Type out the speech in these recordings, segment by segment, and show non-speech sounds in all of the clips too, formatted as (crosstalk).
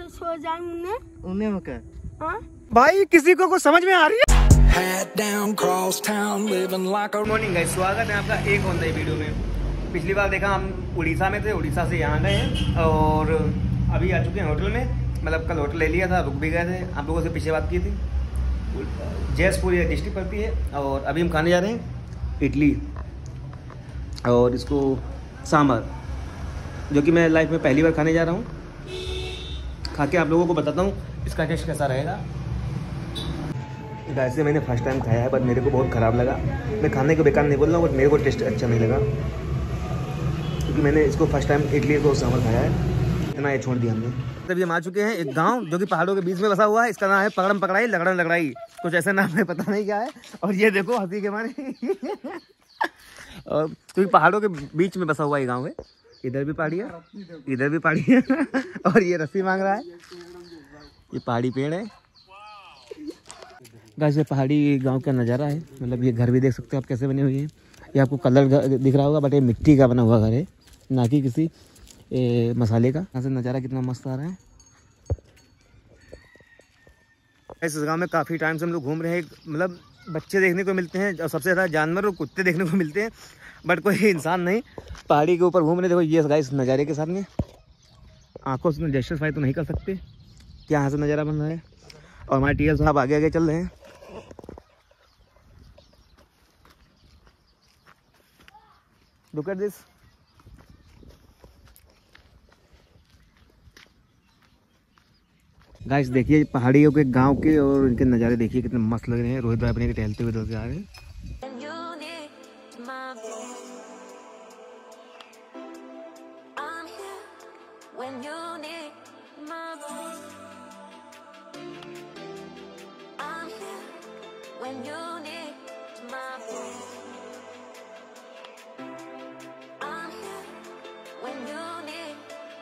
उन्हें होकर हाँ? भाई किसी को कुछ समझ में आ रही है? Down, cross town, living like a morning guys स्वागत है आपका एक और वीडियो में। पिछली बार देखा हम उड़ीसा में थे उड़ीसा से यहाँ गए हैं और अभी आ चुके हैं होटल में। मतलब कल होटल ले लिया था रुक भी गए थे। आप लोगों से पीछे बात की थी। जयसपुर ये डिस्ट्रिक्ट पड़ती है और अभी हम खाने जा रहे हैं इडली और इसको सांभर जो कि मैं लाइफ में पहली बार खाने जा रहा हूँ। खा के आप लोगों को बताता हूँ। इसका टेस्ट कैसा रहेगा? वैसे मैंने फ़र्स्ट टाइम खाया है बट मेरे को बहुत ख़राब लगा। मैं खाने को बेकार नहीं बोल रहा हूँ बट मेरे को टेस्ट अच्छा नहीं लगा। क्योंकि मैंने इसको फ़र्स्ट टाइम इडली को सांभर खाया है। इतना ये छोड़ दिया हमने। तभी हम आ चुके हैं एक गाँव जो कि पहाड़ों के बीच में बसा हुआ है। इसका नाम है पकड़म पकड़ाई लगड़म लगड़ाई। कुछ ऐसा नाम है पता नहीं क्या है। और ये देखो हँसी के मारे। (laughs) और क्योंकि पहाड़ों के बीच में बसा हुआ ये गाँव है। इधर भी पहाड़ी है इधर भी पहाड़ी है (laughs) और ये रस्सी मांग रहा है? ये पहाड़ी पेड़ है। गाइस ये पहाड़ी गाँव का नज़ारा है। मतलब ये घर भी देख सकते हो आप कैसे बने हुए हैं। ये आपको कलर दिख रहा होगा बट ये मिट्टी का बना हुआ घर है। ना कि किसी ए, मसाले का। यहाँ से नज़ारा कितना मस्त आ रहा है। इस गाँव में काफ़ी टाइम से हम लोग घूम रहे हैं। मतलब बच्चे देखने को मिलते हैं और सबसे ज़्यादा जानवर और कुत्ते देखने को मिलते हैं। बट कोई इंसान नहीं। पहाड़ी के ऊपर घूम रहे, देखो ये गाइस नज़ारे के में आँखों से जस्टिफाई तो नहीं कर सकते। क्या यहाँ से नज़ारा बन रहा है? और हमारे टीएल साहब आगे आगे चल रहे हैं। Look at this. गाइस देखिए पहाड़ियों के, गाँव के और इनके नज़ारे देखिए, कितने मस्त लग रहे हैं। रोहित भाई अपने के टहलते हुए से आ रहे हैं। My I'm here when you need my I'm here when you need my I'm here when you need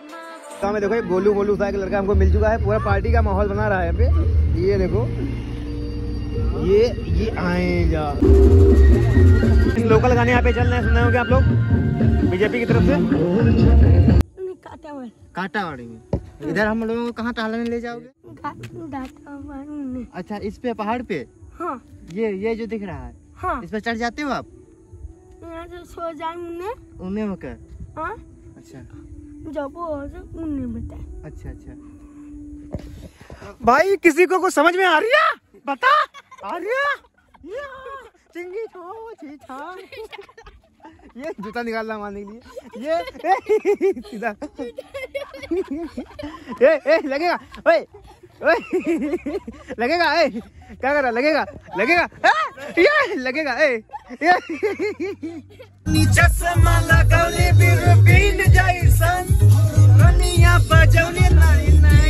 my गाँव में देखो ये गोलू गोलू सा एक लड़का हमको मिल चुका है पूरा पार्टी का माहौल बना रहा है यहाँ पे ये देखो ये ये आए जा। लोकल गाने यहाँ पे चल रहे हैं सुन रहे होंगे आप लोग? बीजेपी की तरफ़ से। उन्हें काटा हुआ में। इधर हम लोगों को कहाँ टहलने ले जाओगे? अच्छा इस पे पहाड़ पे? हाँ। ये ये जो दिख रहा है। हाँ। इस पे चढ़ जाते हो आप? यहाँ सो जाए उन्हें होकर? हाँ। अच्छा। जब वो बताए। अच्छा अच्छा। भाई किसी को कुछ समझ में आ रही है? बता। आ चिंगी छो छा ये जूता निकाल रहा मारने के लिए ये ए, सीधा ए ए लगेगा ओए ओए लगेगा ए क्या कर रहा लगेगा लगेगा ये लगेगा ए ये चश्मा लगाउने बिरु बिन जाइसन रनिया बजाउने नारी नाइल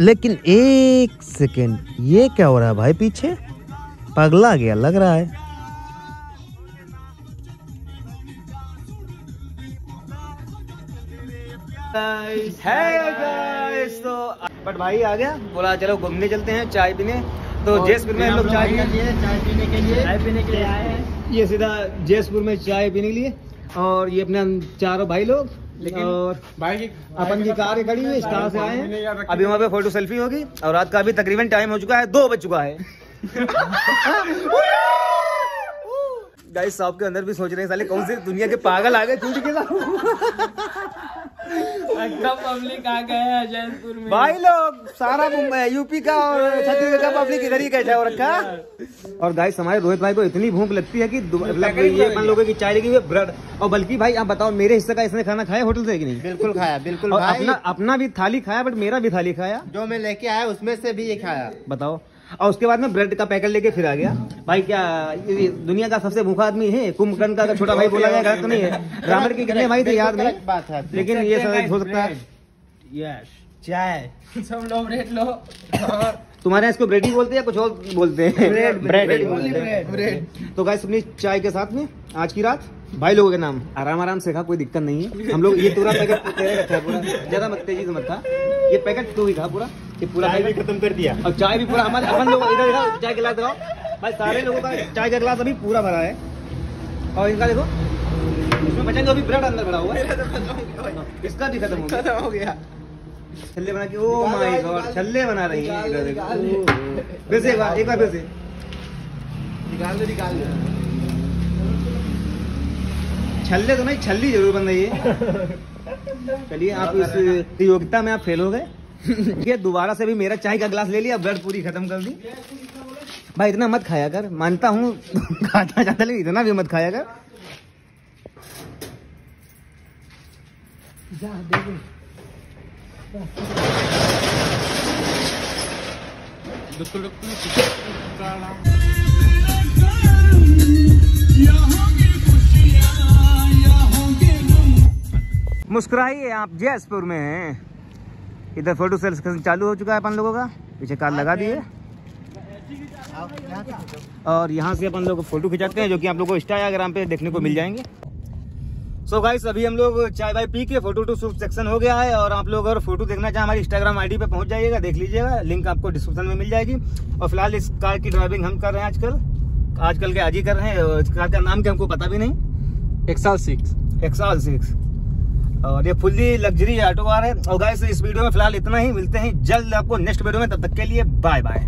लेकिन एक सेकेंड, ये क्या हो रहा है भाई पीछे? पगला गया लग रहा है। गाइस तो बट भाई आ गया। बोला चलो घूमने चलते हैं चाय पीने। तो जयसपुर में हम लोग चाय पीने। चाय पीने के लिए। चाय पीने के लिए आए हैं। ये सीधा जयसपुर में चाय पीने के लिए। और ये अपने चारों भाई लोग। लेकिन और भाई की अपन की कार खड़ी हुई इस कार से आए हैं। अभी वहाँ पे फ़ोटो सेल्फी होगी। और रात का अभी तकरीबन टाइम हो चुका है दो बज चुका है। (laughs) गाइस शॉप के अंदर भी सोच रहे हैं साले कौन से दुनिया के पागल आ गए टूट के साथ पब्लिक आ गए हैं जयपुर में। भाई लोग सारा मुंबई यूपी का और छत्तीसगढ़ का पब्लिक इधर ही कैसा हो रखा और गाइस हमारे रोहित भाई को इतनी भूख लगती है कि मतलब ये मान लोगे कि चाय लगी हुई ब्रेड। और बल्कि भाई आप बताओ मेरे हिस्से का इसने खाना खाया होटल से कि नहीं? बिल्कुल खाया बिल्कुल और भाई। अपना अपना भी थाली खाया बट मेरा भी थाली खाया। जो मैं लेके आया उसमें से भी ये खाया। बताओ। और उसके बाद में ब्रेड का पैकेट लेके फिर आ गया। भाई क्या ये दुनिया का सबसे भूखा आदमी है? कुंभकर्ण का छोटा भाई बोला गया गलत तो नहीं है। रावण के कितने भाई थे याद नहीं? बात है। लेकिन ये सब हो सकता है। चाय। सब लोग रेट लो। तुम्हारे इसको ब्रेड ही बोलते हैं या कुछ और बोलते हैं? ब्रेड, ब्रेड ब्रेड ब्रेड तो गाइस सुनिए चाय के साथ में आज की रात भाई लोगों के नाम आराम आराम से खा कोई दिक्कत नहीं है। हम लोग ये पूरा पैकेट तेरे रखा पूरा। ज़्यादा मत तेज़ी से मत खा। ये पैकेट तू ही खा पूरा। ये पूरा पैकेट खत्म कर दिया। और चाय भी पूरा हमारे अपन लोग इधर देखो चाय गिलास दिखाओ भाई सारे लोगों का चाय का गिलास अभी पूरा भरा है। और इनका देखो इसमें बचेंगे अभी ब्रेड अंदर भरा हुआ है। इसका भी खत्म हो गया। हो गया। छल्ले बना के ओ माय गॉड छल्ले बना रही है। इधर देखो। फिर से एक बार एक बार फिर से। निकाल दे निकाल दे। छल्ले तो नहीं छल्ली ज़रूर बन रही है। (laughs) चलिए आप इस प्रतियोगिता में आप फेल हो गए। ये दोबारा से भी मेरा चाय का गिलास ले लिया ब्लड पूरी खत्म कर दी। भाई, इतना मत खाया कर, मानता हूँ, खाता जाता लेकिन इतना भी मत खाया कर। मुस्कुराइए आप जयसपुर में हैं। इधर फ़ोटो सेल्स चालू हो चुका है अपन लोगों का। पीछे कार लगा दिए। और यहाँ से अपन लोग फ़ोटो खिंचाते हैं जो कि आप लोगों को इंस्टाग्राम पे देखने को मिल जाएँगे। सो so गाइस अभी हम लोग चाय वाय पी के फ़ोटो टू शूट सेक्शन हो गया है और आप लोग अगर फ़ोटो देखना चाहें हमारी इंस्टाग्राम आईडी पे पहुँच जाइएगा देख लीजिएगा। लिंक आपको डिस्क्रिप्शन में मिल जाएगी। और फ़िलहाल इस कार की ड्राइविंग हम कर रहे हैं आजकल। आजकल के आज ही कर रहे हैं इस कार का नाम क्या हमको पता भी नहीं। एक्साल सिक्स एक्साल सिक्स और ये फुल्ली लग्जरी ऑटो कार है। और गाइस इस वीडियो में फ़िलहाल इतना ही। मिलते हैं जल्द आपको नेक्स्ट वीडियो में। तब तक के लिए बाय बाय